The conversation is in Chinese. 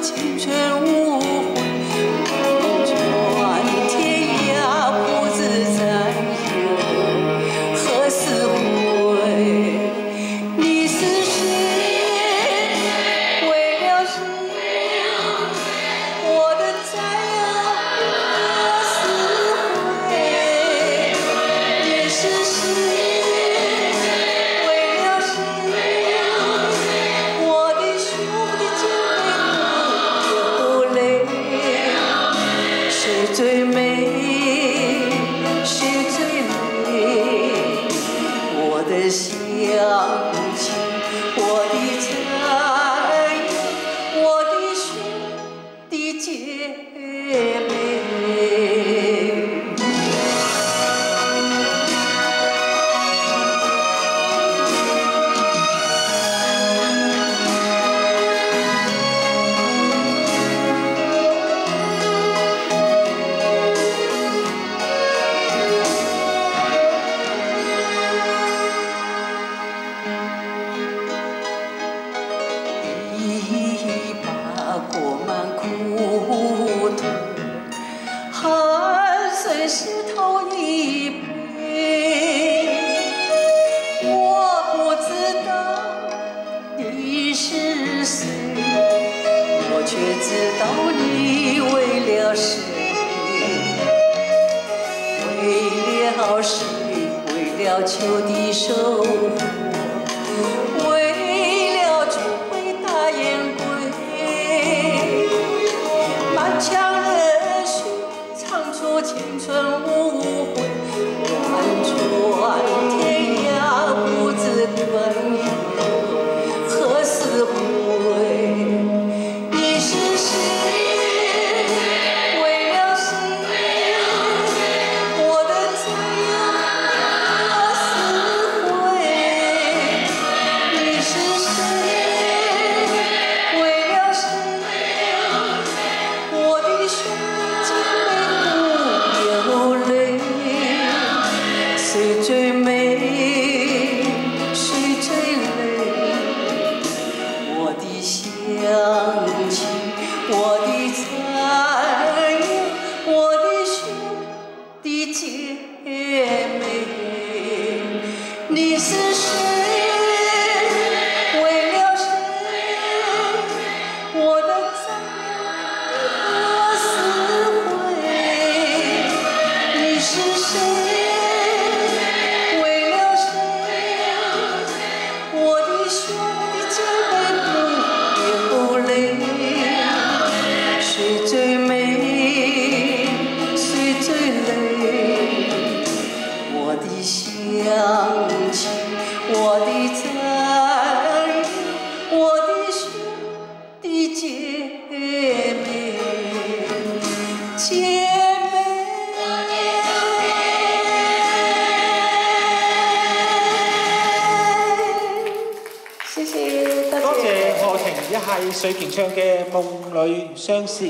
情绪最美，是最美，我的乡亲，我的。裹满苦腿汗水湿透衣背我不知道你是谁我却知道你为了谁为了谁为了秋的收最美谁最累我的乡亲我的战友我的兄弟姐妹你是谁为了谁我的战友思何回你是谁？姐妹。谢谢，多谢何婷一系水拳唱嘅《梦里相思》。